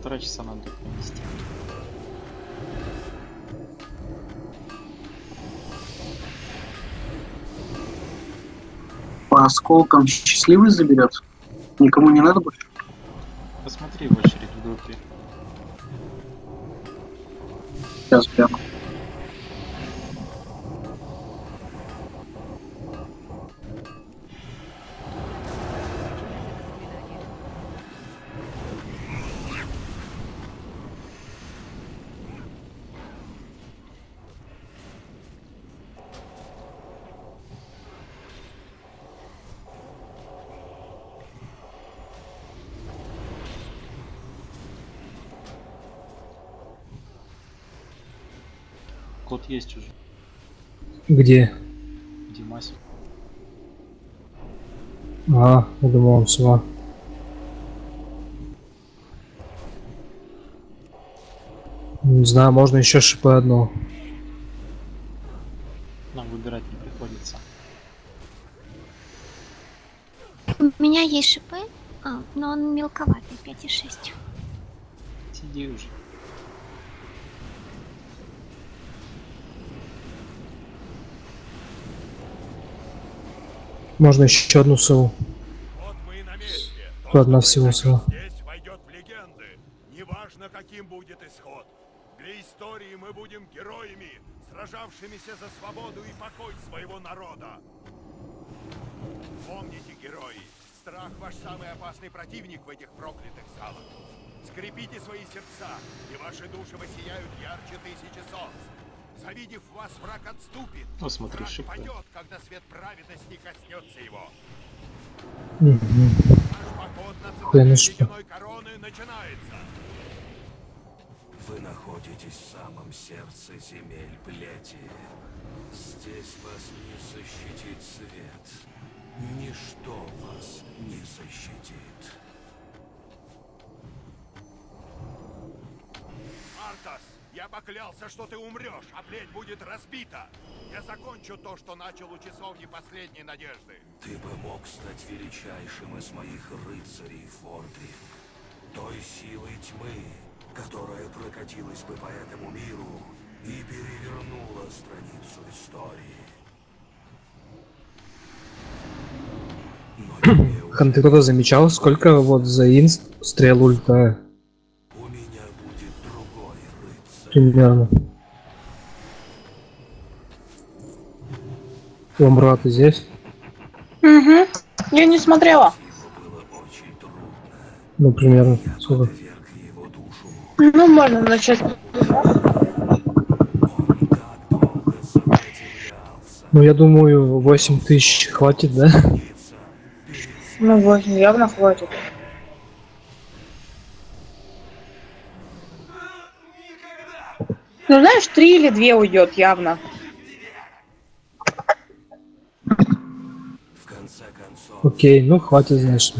полтора часа надо нанести. По осколкам счастливый заберет. Никому не надо больше. Посмотри в очередь в группе. Сейчас прямо. Есть уже. Где? Димасик. А, я думал, он сама. Не знаю, можно еще шипы одну. Нам выбирать не приходится. У меня есть шипы, а, но он мелковатый, 5,6. Сиди уже. Можно еще одну сову. Что всего произойдет Завидев вас, враг отступит. Ну, смотри, враг шипы. падет, когда свет праведности коснется его. Мгм. Наш поход на ледяной короны начинается. Вы находитесь в самом сердце земель плети. Здесь вас не защитит свет. Ничто вас не защитит. Я поклялся, что ты умрешь, а плеть будет разбита. Я закончу то, что начал у часовни последней надежды. Ты бы мог стать величайшим из моих рыцарей, Фордрик. Той силой тьмы, которая прокатилась бы по этому миру и перевернула страницу истории. Но тебе уже Хан, ты кто-то замечал, сколько вот за инст стрел ульта примерно? Ламбра, ты здесь? Угу. Я не смотрела. Ну, примерно. Сколько? Ну, можно начать. Ну, я думаю, 8 тысяч хватит, да? Ну, вот, явно хватит. Ну, знаешь, три или две уйдет явно. Окей, ну хватит, значит.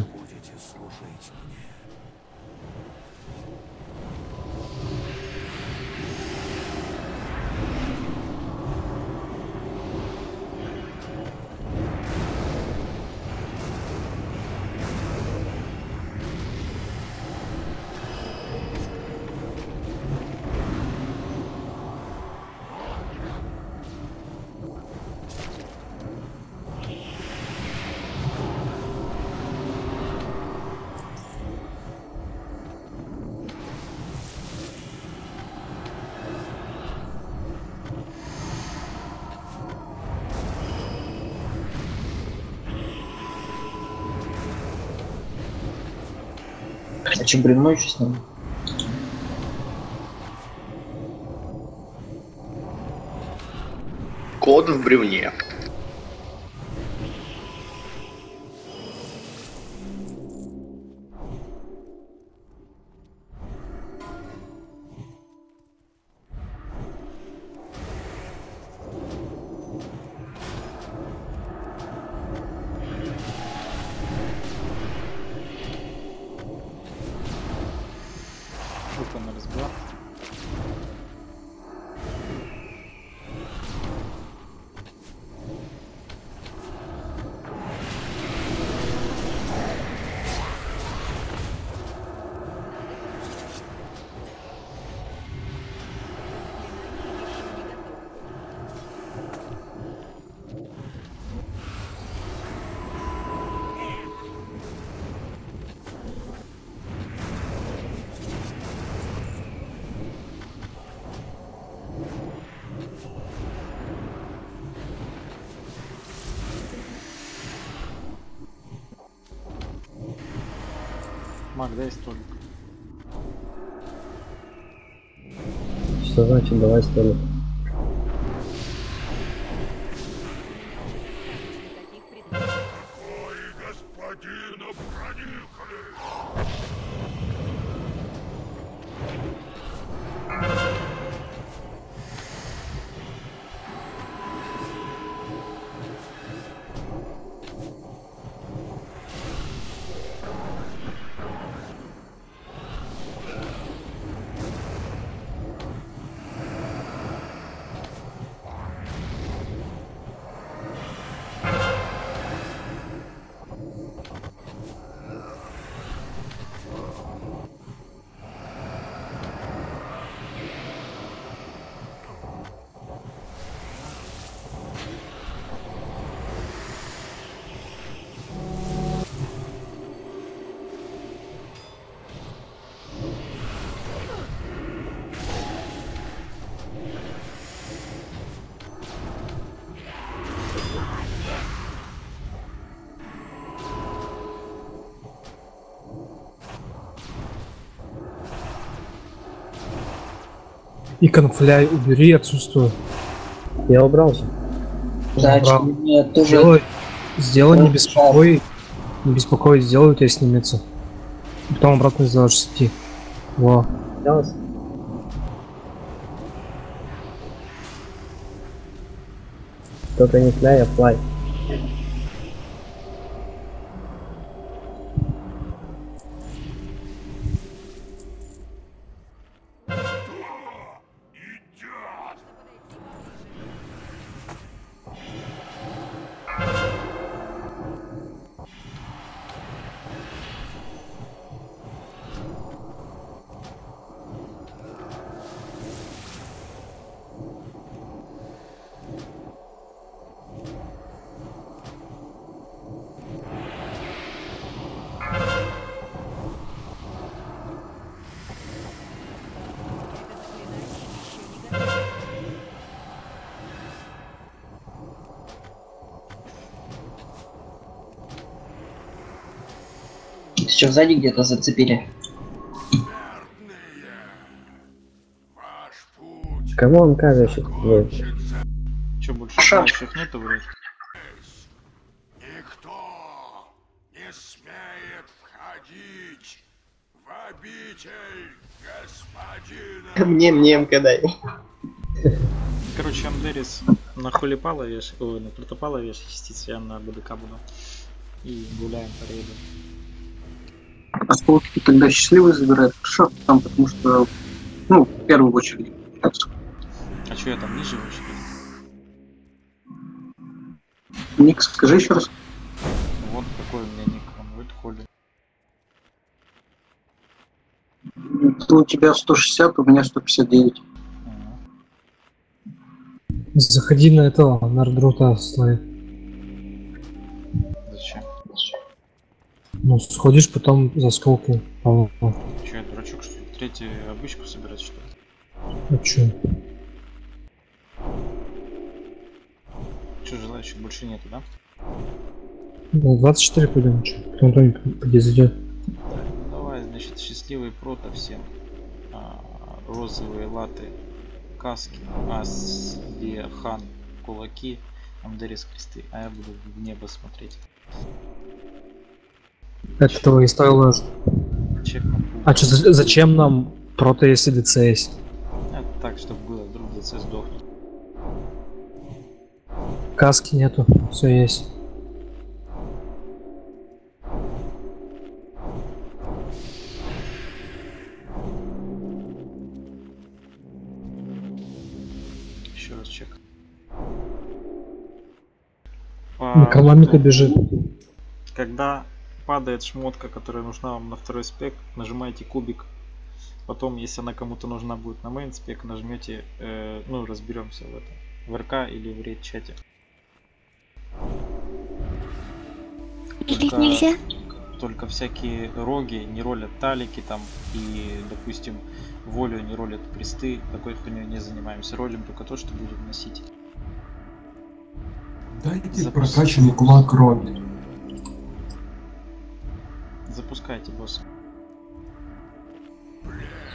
А че, бревно еще с ним? Код в бревне. Дай столик. Что значит давай столик? И конфляй убери, отсутствую. Я убрался. Значит, Убрал. мне тоже... Сделай, сделай, не беспокой. Не беспокой, сделай, у тебя снимется. И потом обратно сделаешь сети. Во. Кто-то не фляй, а флай. Сейчас сзади где-то зацепили. Кому он кажется? Че, больше желающих нету вроде? Никто не смеет входить в обитель господина. Мне немка дай. Короче, Амдерис на Хулипала веш... Ой, на Протопала вешать частицы, я на БДК буду. И гуляем по рейду. Осколки тогда счастливые забирают. Хорошо, там, потому что, ну, в первую очередь. А что я там ниже вообще? Ник, скажи еще раз. Вот какой у меня ник, он. Ты у тебя 160, у меня 159. Ага. Заходи на этого, на Ардрута слай. Ну, сходишь потом за сколки. по Че, я дурачок что ли? Третью обычку собирать что ли? А чё? Че, желающих больше нету, да? Ну, 24 пойдем, чё? Потом кто-нибудь где зайдет. Так, ну давай, значит, счастливый прото всем. А, розовые латы, каски, ас, хан, кулаки, Амдерис кресты. А я буду в небо смотреть. Это того и стоило. А за- зачем нам прото, если ДЦ есть? Это так, чтобы было, вдруг ДЦ сдохнет. Каски нету, все есть. Еще раз чек. На Каламика бежит. Когда падает шмотка, которая нужна вам на второй спек, нажимаете кубик. Потом, если она кому-то нужна будет на мейн спек, нажмете, э, ну, разберемся в этом, в РК или в рейд чате. Пилить Только- нельзя? Только всякие роги не ролят талики там и, допустим, волю не ролят кресты, такой хуйней не занимаемся. Ролим только то, что будем носить. Дайте Запуск- прокачанный кулак Робби. Запускайте босса. Блядь.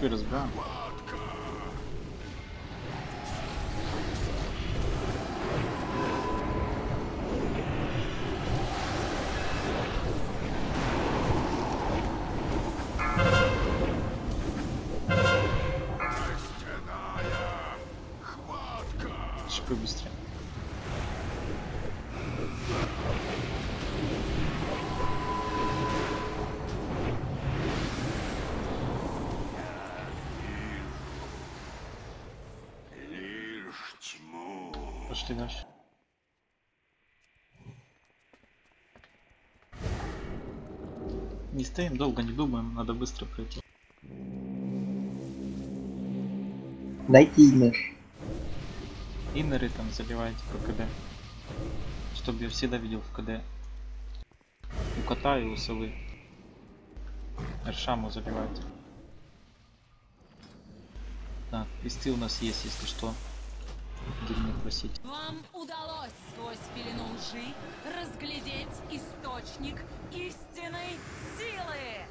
4 разбираем. Стоим долго, не думаем, надо быстро пройти. Дайте наш. Иннеры там заливайте по КД. Чтобы я всегда видел в КД. У кота и у совы. Эршаму заливайте. Так, листы у нас есть, если что. Где мне просить. Вам удалось сквозь пелену лжи разглядеть источник истинной силы.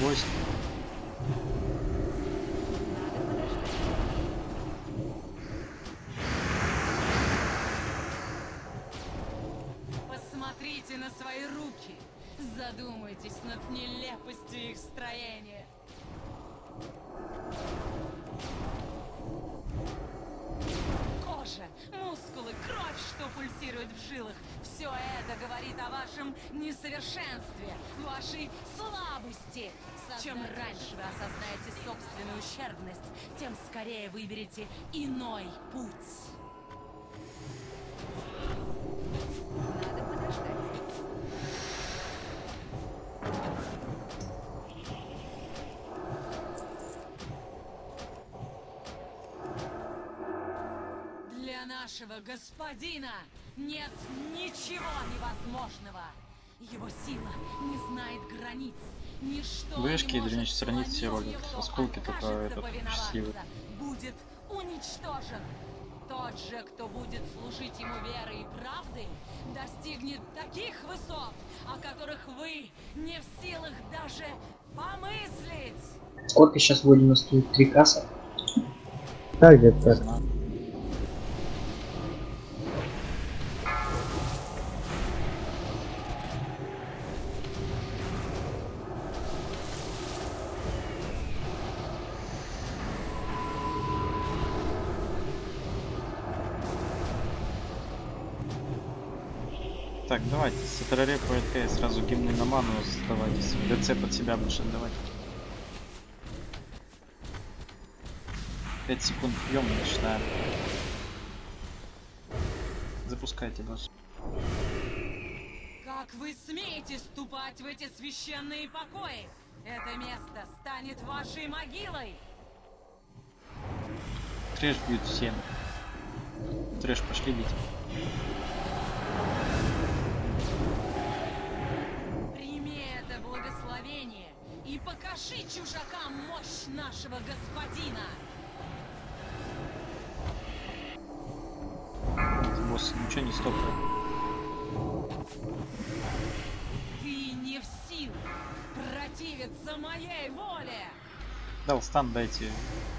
Войск. Посмотрите на свои руки. Задумайтесь над нелепостью их строения. Кожа, мускулы, кровь, что пульсирует в жилах. Все это говорит о вашем несовершенстве, вашей слабости. Чем раньше вы осознаете собственную ущербность, тем скорее выберете иной путь. Нашего господина нет ничего невозможного. Его сила не знает границ. Ничто Вышки дренич страниц все ролят. его, Осколки только этот повиноваться, счастливый. Будет уничтожен. Тот же, кто будет служить ему верой и правдой, достигнет таких высот, о которых вы не в силах даже помыслить. Сколько сейчас Владимир стоит? Три касса? Да, где-то с по РТ сразу гимны на ману сдавайтесь. ДЦ под себя больше отдавать. 5 секунд пьем и начинаем. Запускайте вас. Как вы смеете ступать в эти священные покои? Это место станет вашей могилой. Трэш бьют всем. Трэш, пошли бить. Покажи чужакам мощь нашего господина. Босс ничего не стопает. не в силах противиться моей воле. Дал стан, дайте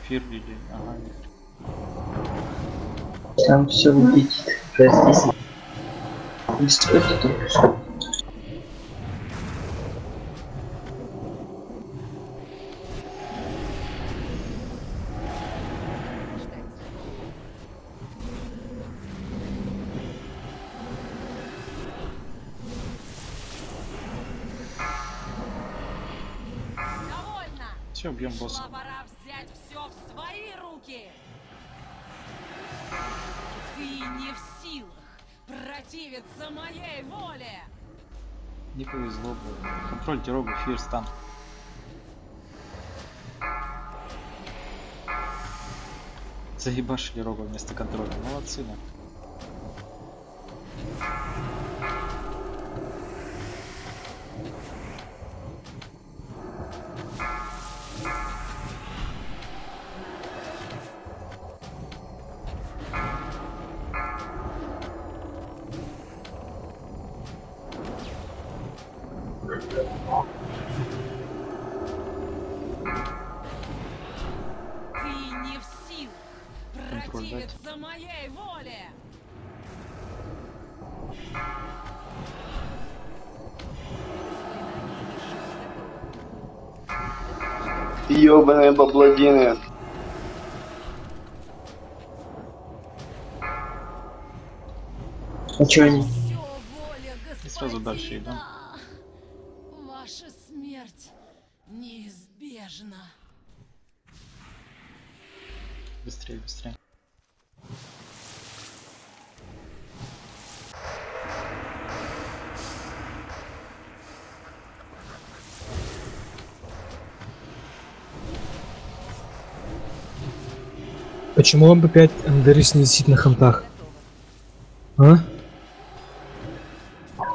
фир или... Ага. Там все летит. Простите. Сколько только что. Довольно. Все, бьем босса. Пора взять все в свои руки. Ты не в силах противиться моей воле. Не повезло бы. Контрольте рогу, фир, стан. Заебашили рогу вместо контроля. Молодцы, да. Ёбаные бабладины. А чё они? И сразу дальше идем. господина. Ваша смерть неизбежна. Быстрее, быстрее. Почему МП5 Андерис не висит на хантах? А?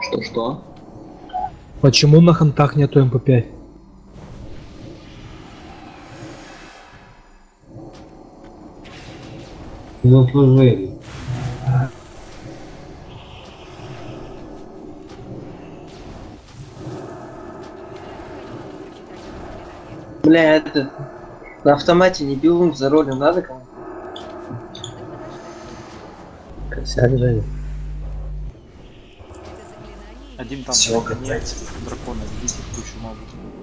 Что-что? Почему на хантах нету МП5? Ну, вы. Бля, это... На автомате не белун за ролью надо кому Косяк, Женя. Один там катайте. дракона, здесь их кучу могут.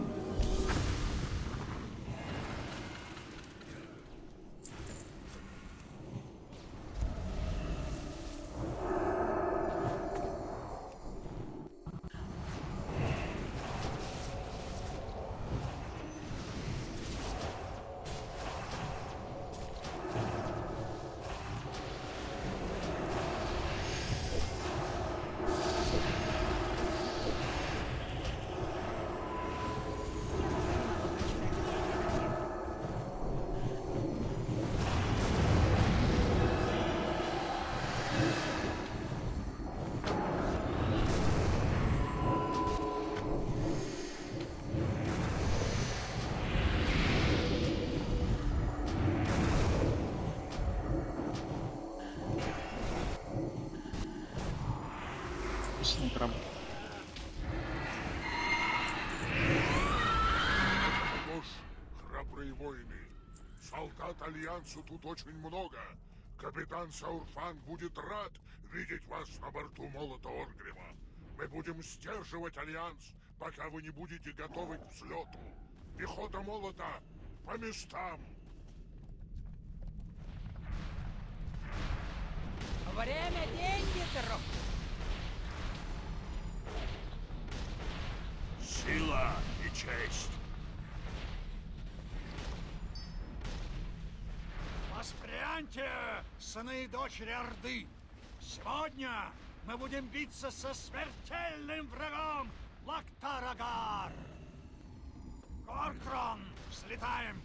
Очень много. Капитан Саурфан будет рад видеть вас на борту молота Оргрима. Мы будем сдерживать Альянс, пока вы не будете готовы к взлету. Пехота молота по местам. Время деньги, друг. Сила и честь. Воспряньте, сыны и дочери Орды! Сегодня мы будем биться со смертельным врагом Лактарагар! Горкрон, взлетаем!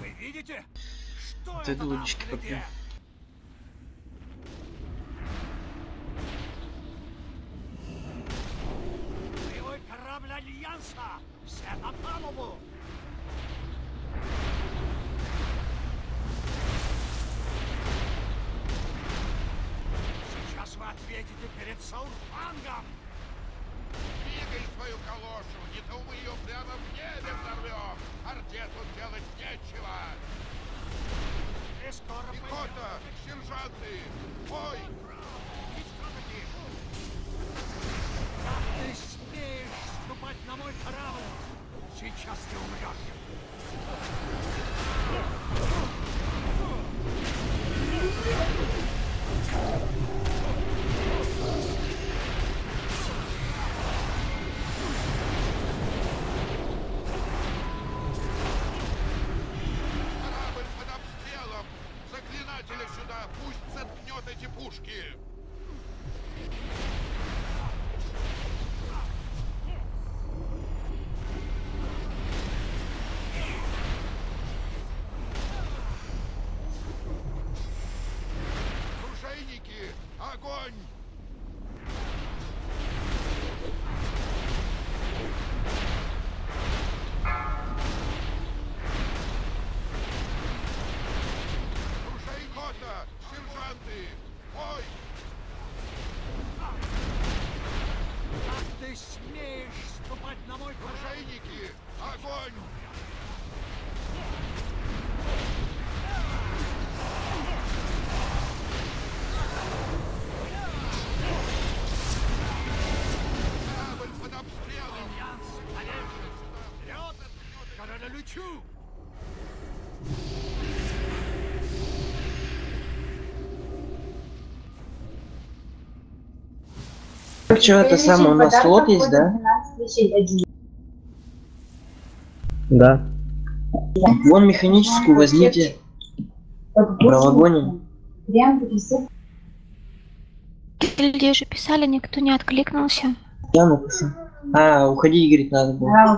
Вы видите? Что Ты это там вдалеке? Что это самое, у нас слот есть, да? Да. Вон механическую возьмите. Правогоним. Люди уже писали, никто не откликнулся. Я напишу. А, уходить, говорит, надо было. А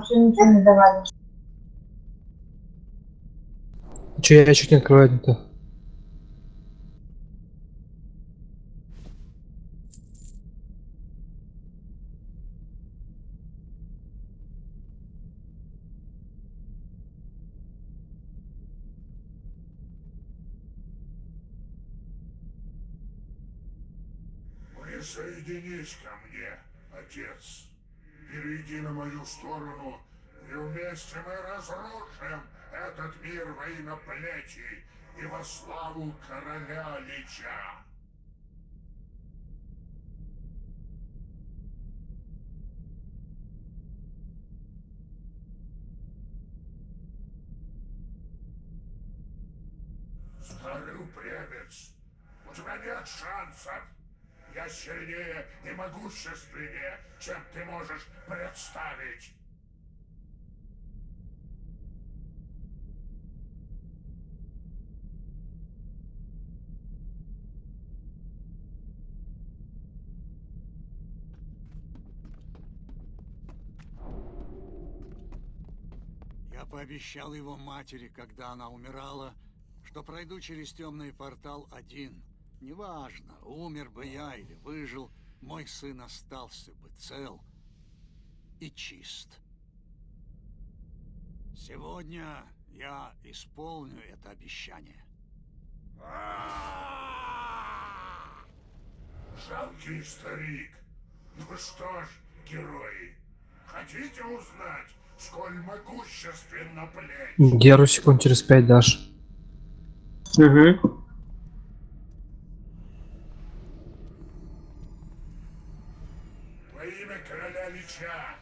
Че я чуть не открываю-то? Присоединись ко мне, отец. Перейди на мою сторону, и вместе мы разрушим этот мир во имя плети и во славу короля Лича. Старый упрямец, у тебя нет шансов. Я сильнее и могущественнее, чем ты можешь представить. Я пообещал его матери, когда она умирала, что пройду через темный портал один. Неважно, умер бы я или выжил, мой сын остался бы цел и чист. Сегодня я исполню это обещание. Жалкий старик. Ну что ж, герои, хотите узнать, сколь могущественно плеть? Геру секунд через пять дашь. Угу. Во имя короля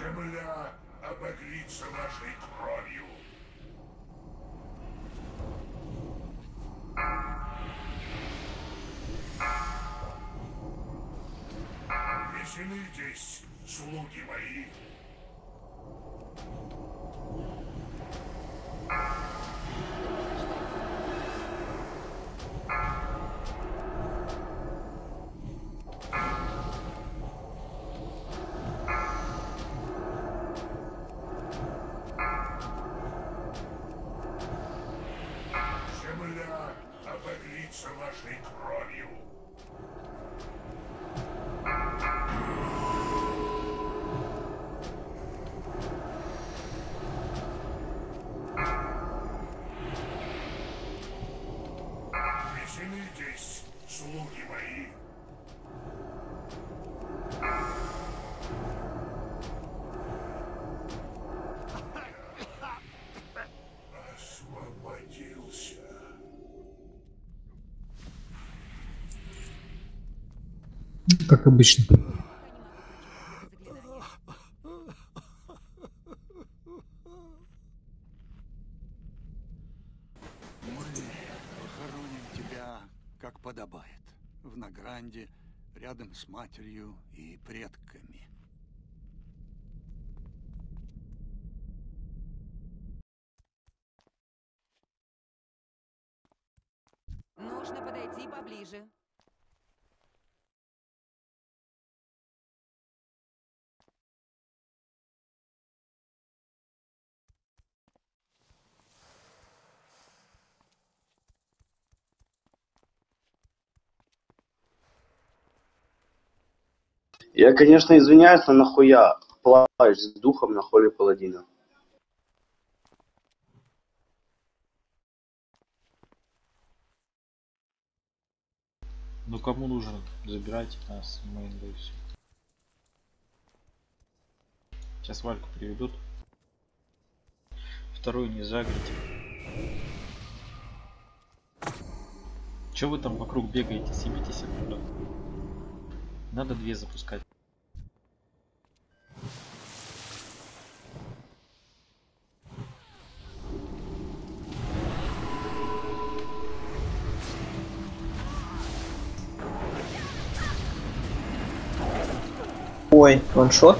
Земля обогрится нашей кровью. Веселитесь, слуги мои. Как обычно. Мы похороним тебя, как подобает, в Награнде, рядом с матерью и предками. Нужно подойти поближе. Я, конечно, извиняюсь, но нахуя плачь с духом на холе паладина? Ну кому нужен, забирайте нас, мы и. Сейчас Вальку приведут. Вторую не загрите. Че вы там вокруг бегаете, съебитесь оттуда. Надо две запускать. Ой, ваншот.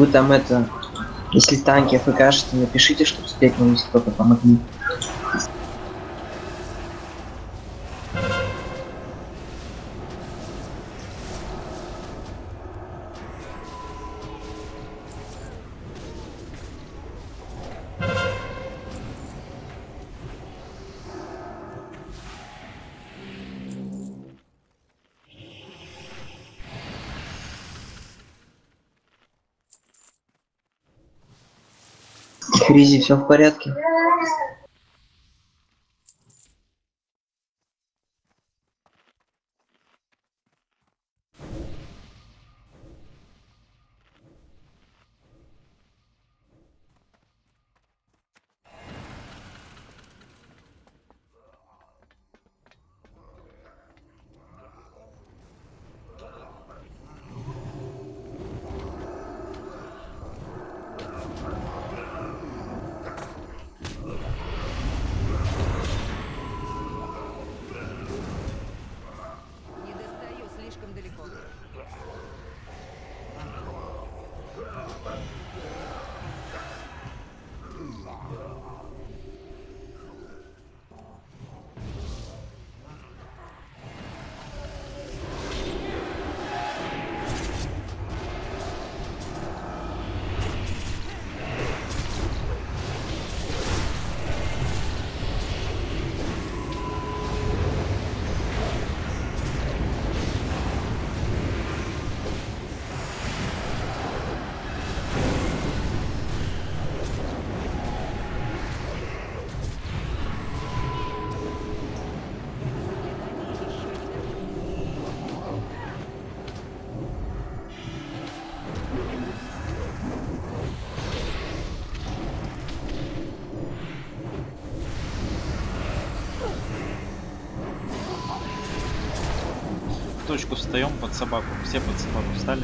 Вы там это... Если танки АФКшите, напишите, чтобы спекнулись кто-то помогли. Фризи, все в порядке? Точку встаем под собаку. Все под собаку встали.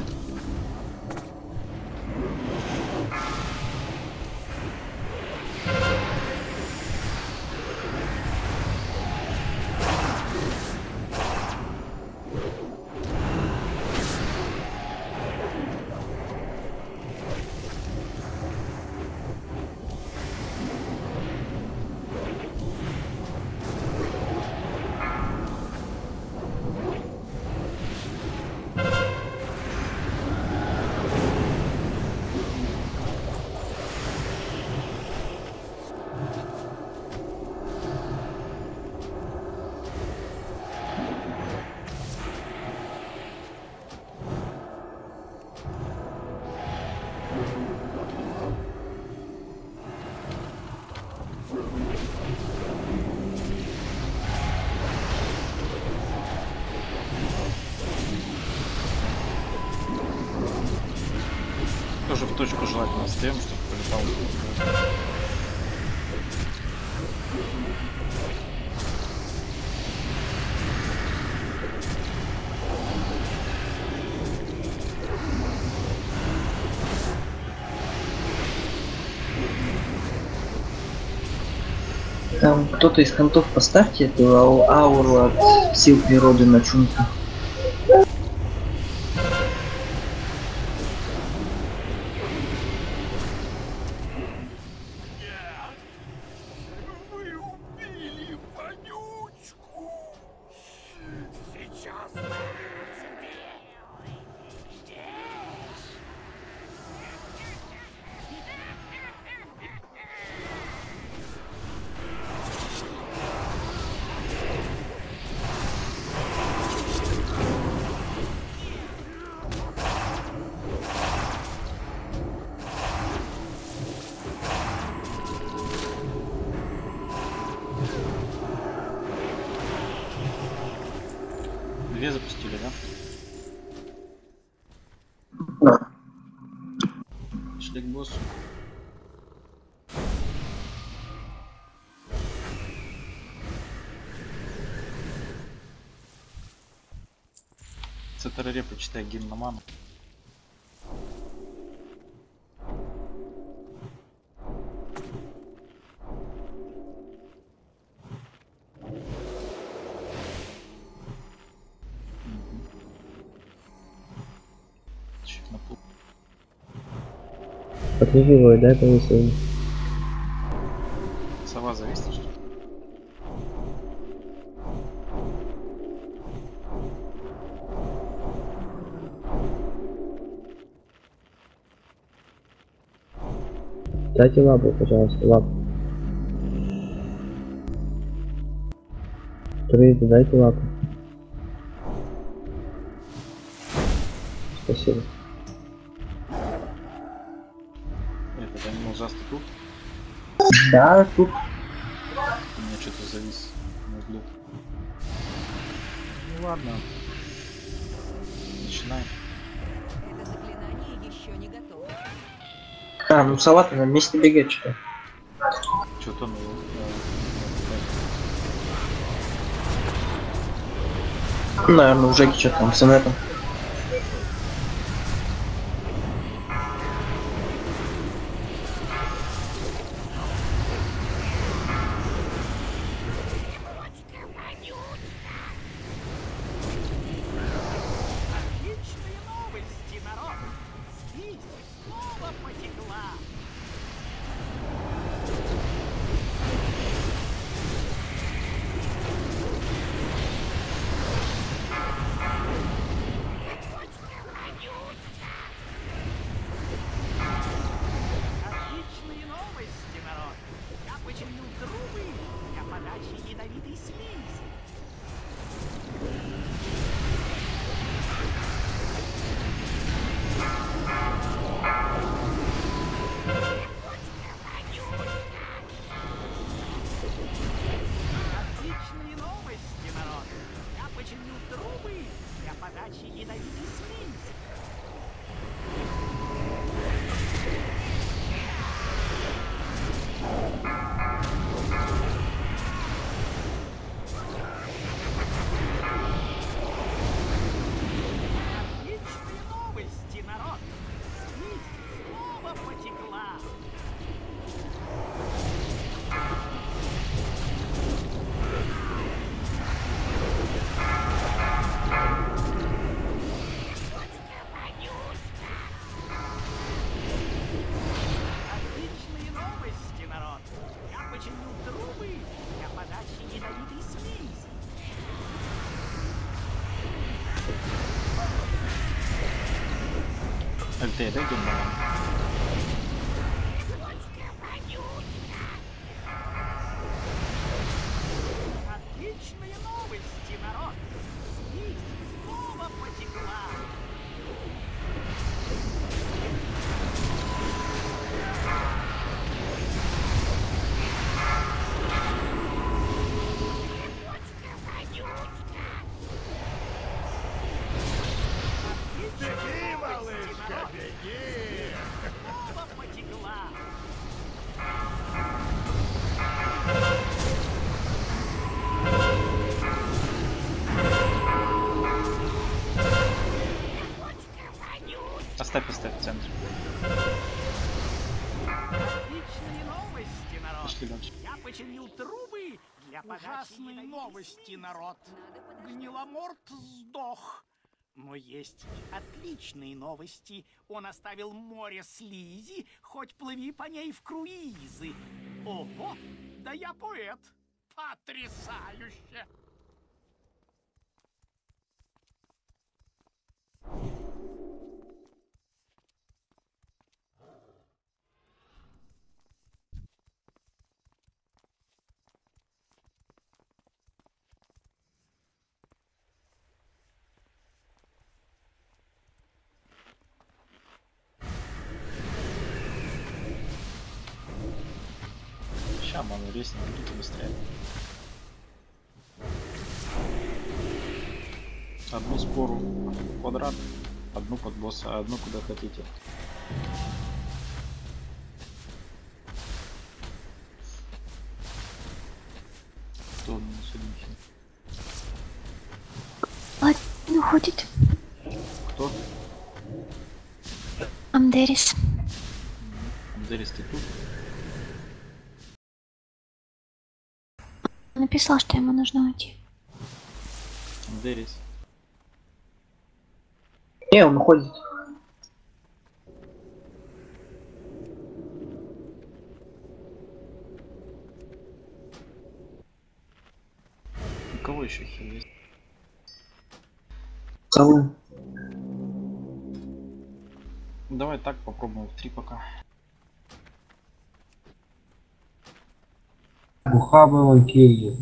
Кто-то из контов поставьте эту ау- ауру от сил природы на чунку. Цитараре почитай гимн на ману. Чуть на пол. Подвигиваю, да, это. Сова Дайте лапу, пожалуйста, лапу. Трейд, дайте лапу. Спасибо. Этот анимал ужасно тут. Да, тут. У меня что-то завис на углу. Ну ладно. А, ну салат на месте бегает что-то. Что-то ну. Наверное, у Жеки что-то там с инетом. Альтей, дай генерал. Отличные Оставь, оставь в центре. Отличные новости, народ! Пошли дальше. Я починил трубы для Ужасные новости, народ. Гниломорт сдох. Но есть отличные новости. Он оставил море слизи, хоть плыви по ней в круизы. Ого, да я поэт. Потрясающе! Рейс не будете быстрее. Одну спору в квадрат, одну под босса, а одну куда хотите. Кто у меня сегодня? Ладно, уходит. Кто? Амдерис. Дерис, ты тут? написал, что ему нужно уйти. Дерис. Не, он уходит. У кого еще хер? Кого? Давай так попробуем три пока. Буха был Кирги.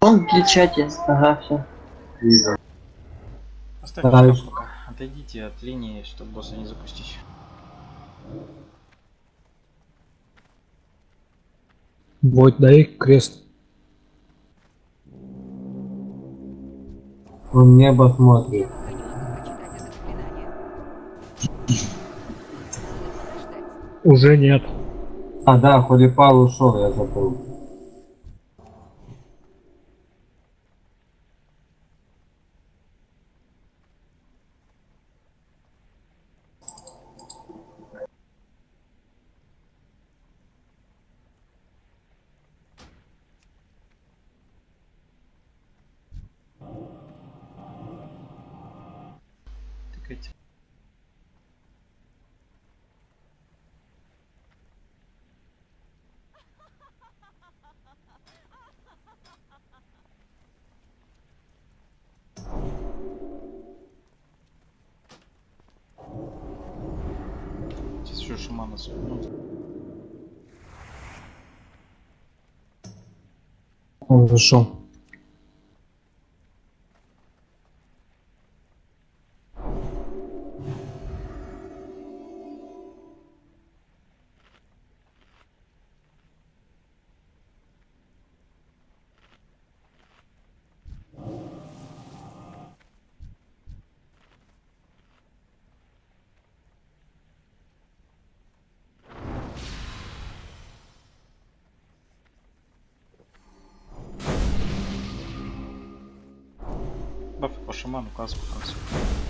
Он в чате. Ага, все. Вижу. Оставь Стараюсь. пока, пока. Отойдите от линии, чтобы босса не запустить. Войд, дай крест. Он небо смотрит. Уже нет. А, да, Холипал ушел, я забыл. Тыкайте. Сейчас еще шамана свернут. Он chamando, quase o causa.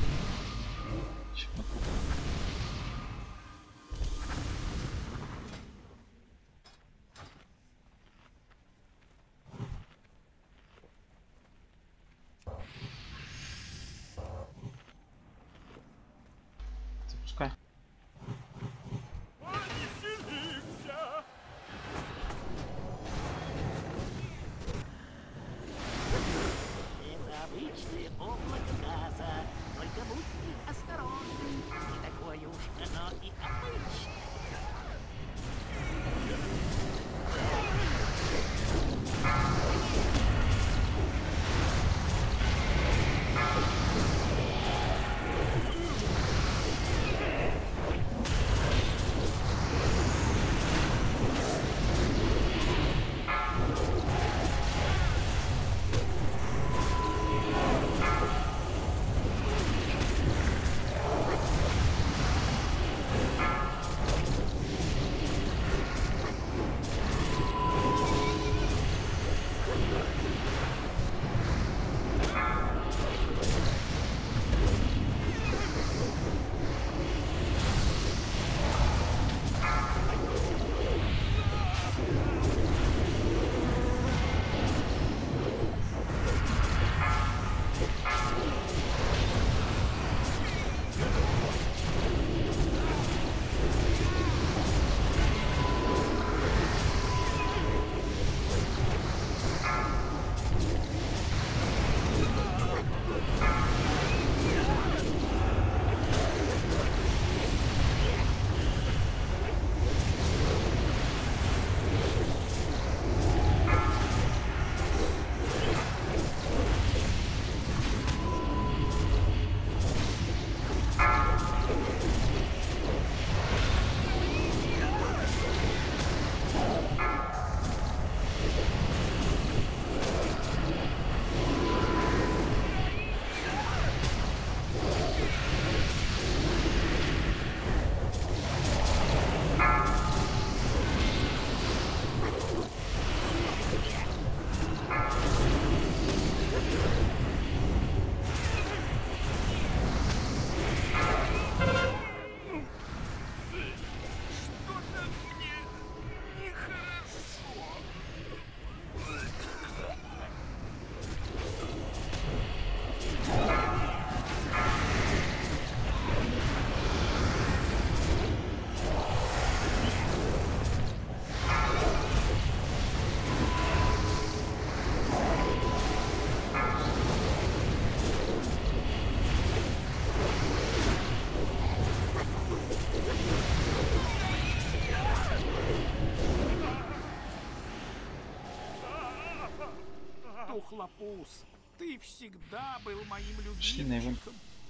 Тухлопус, ты всегда был моим любимчиком,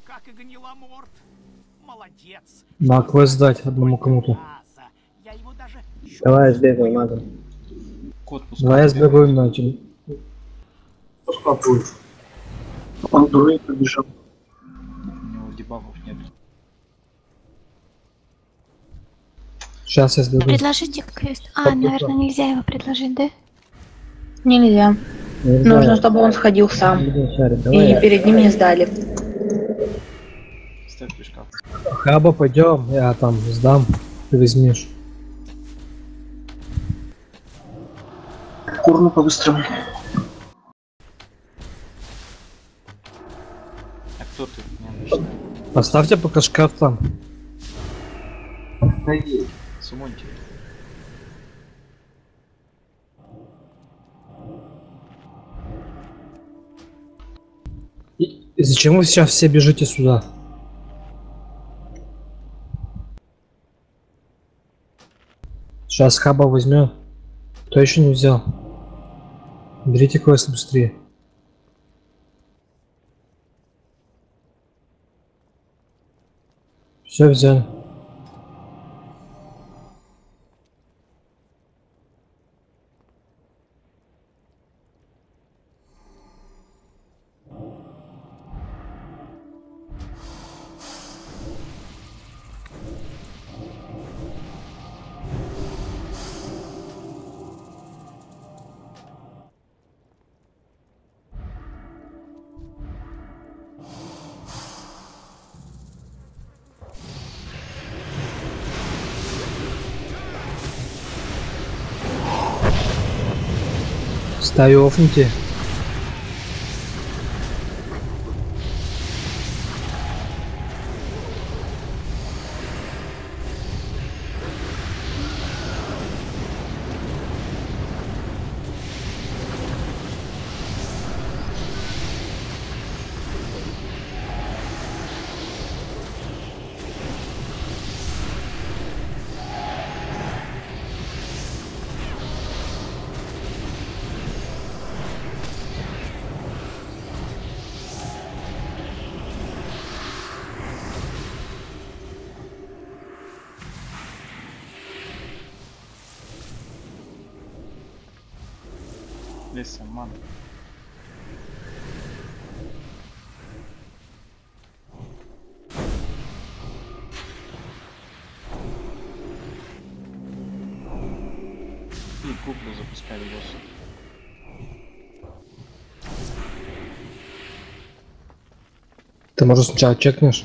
как и гниломорт. Молодец. На квест сдать одному кому-то. Давай я сбегаю, надо. Кот Давай я сбегаю на тебе. Попробуй. Он дурой побежал. У него дебафов нет. Сейчас я сбегу. Предложите квест. А, наверное, нельзя его предложить, да? Нельзя. Нужно, чтобы он сходил сам. И перед ним не сдали. Хаба пойдем, я там сдам, ты возьмешь. Курну по-быстрому. А кто ты? Поставьте пока шкаф там. Сумоньте. И зачем вы сейчас все бежите сюда? Сейчас хаба возьмем. Кто еще не взял? Берите квест быстрее. Все 加油，凤点 Леся, ман. И куклу запускали босса. Ты может сначала чекнешь?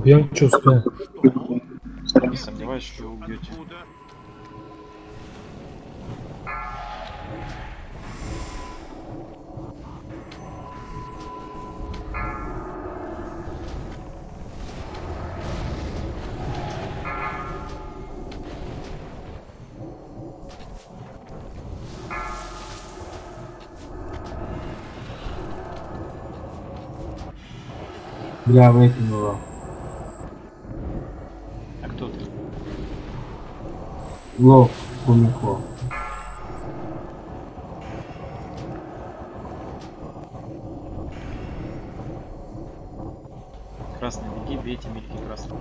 Да, убьем, чувствую. Не сомневаюсь, что вы убьете. Бля, выкинула. Лов, Кумико. Красный, беги, бейте мельки красный.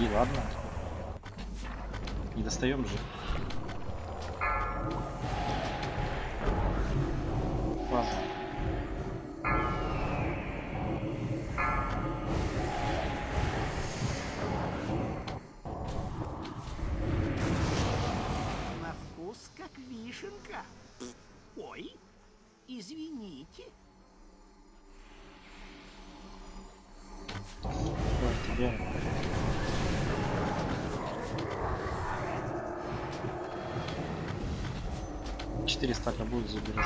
Беги, ладно? Не достаем же. Фаза. На вкус как вишенка. Ой, извините. Ой, тебе. Четыре стака будет, заберешь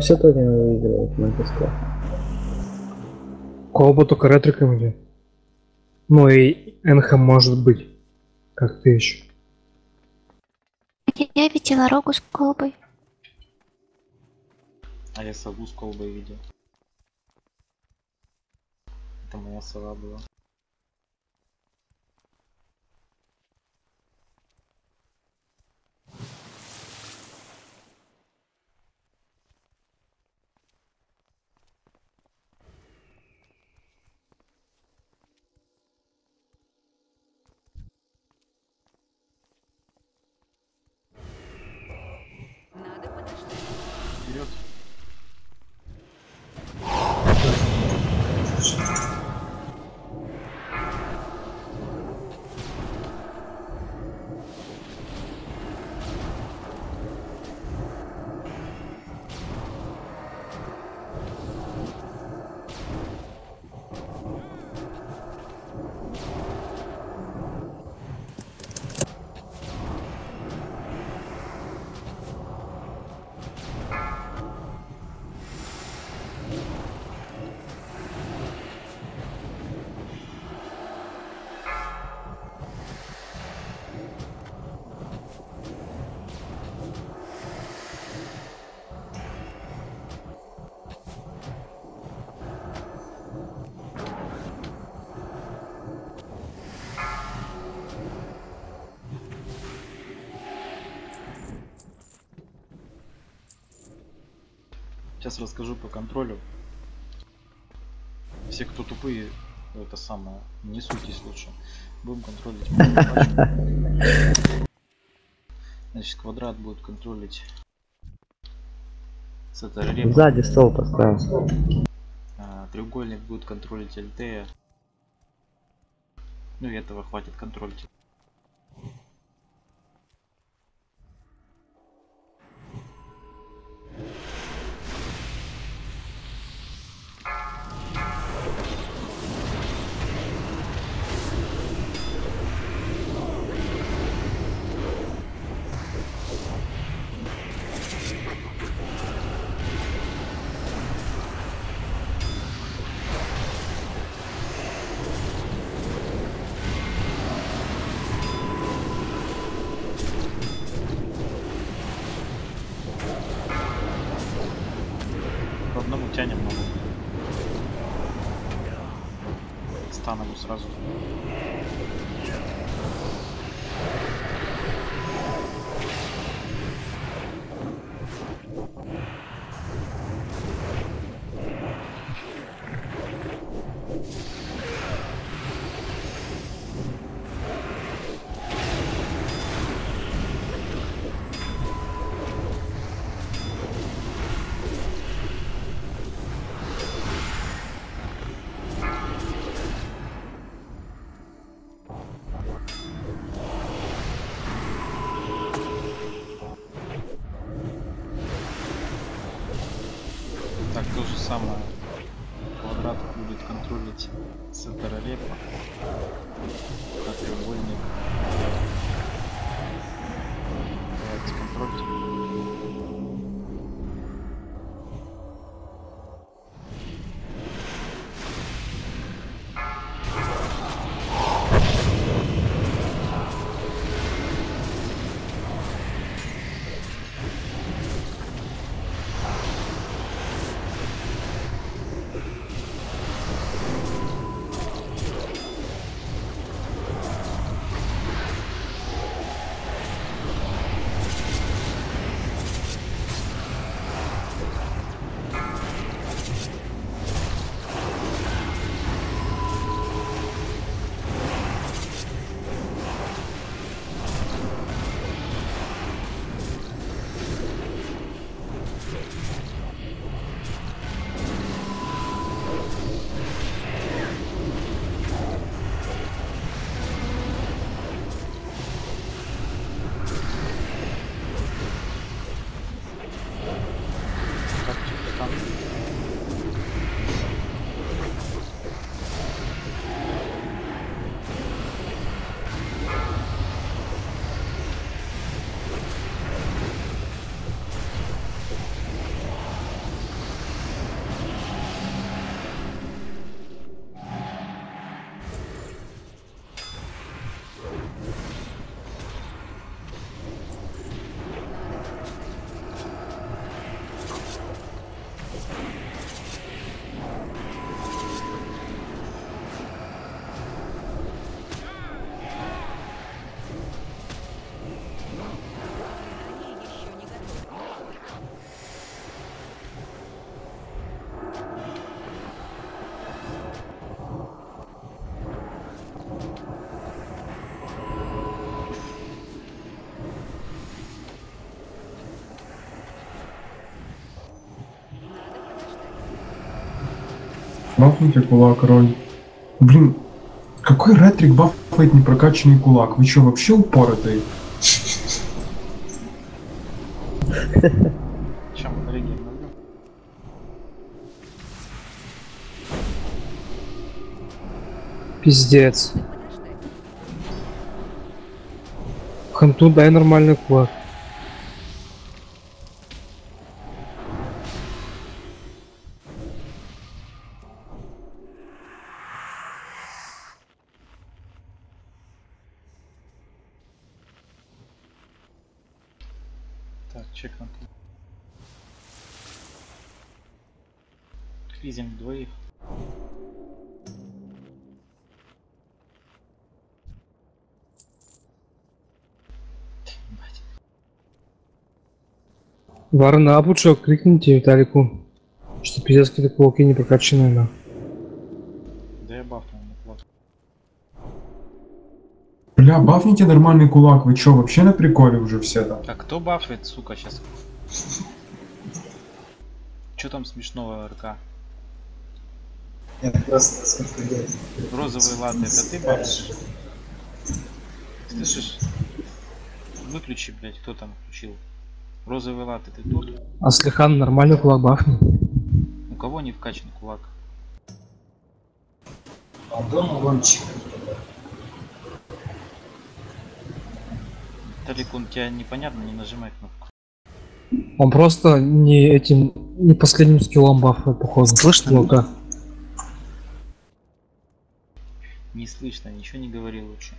все точно выигрывает Майкроскоп. Колба только ретриком идет. Ну и Энхам может быть. Как ты еще. Я видела рогу с колбой. А я сову с колбой видел. Это моя сова была. Сейчас расскажу по контролю. Все, кто тупые, это самое, не суйтесь лучше. Будем контролить. Значит, квадрат будет контролить с этой репой. Сзади стол поставил. А, треугольник будет контролить ЛТ. Ну и этого хватит контролить. Сразу. Бафните кулак, роль. Блин, какой ретрик бафает непрокачанный кулак? Вы что, вообще упоротый? Чем? Пиздец. Ханту дай нормальный кулак. Варна Абучок, крикните Виталику. Что пиздец какие-то кулаки не прокачанные на. Да я бафнул на плату. Бля, бафните нормальный кулак, вы чё, вообще на приколе уже все там? А кто бафает, сука, сейчас? Чё там смешного РК? Я просто сколько лет. Розовый латте, это ты бабушка? Слышишь? Выключи, блядь, кто там включил. Розовый латте, ты тут? Аслихан нормальный кулак бафни. У кого не вкачан кулак? А дома гонщик. Талик, он тебя непонятно, не нажимай кнопку. Он просто не этим, не последним скиллом бафа, походу. Слышно? Кулака. Не слышно, ничего не говори лучше.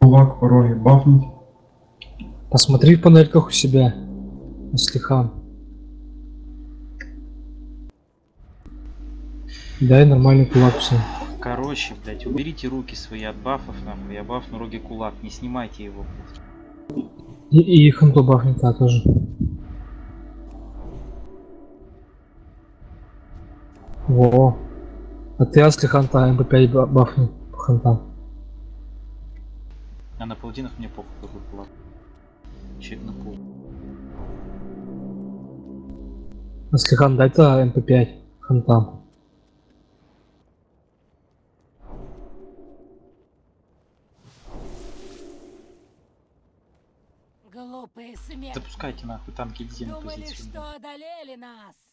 Кулак пороги бафнуть. Посмотри в панельках у себя. Аслихан. Дай нормальный кулак всем. Короче, блядь, уберите руки свои от бафов, нахуй, я бафну роги кулак, не снимайте его, блядь. И, и ханту бафнет, да, тоже. Во. А ты Аслиханта МП5 ба- бафни по хантам. А на паладинах мне похуй какой кулак. Чек на пол. Аслихан, дай-то МП5 хантам. Глупые смертные. Запускайте нахуй танки идите на Думали, что одолели нас.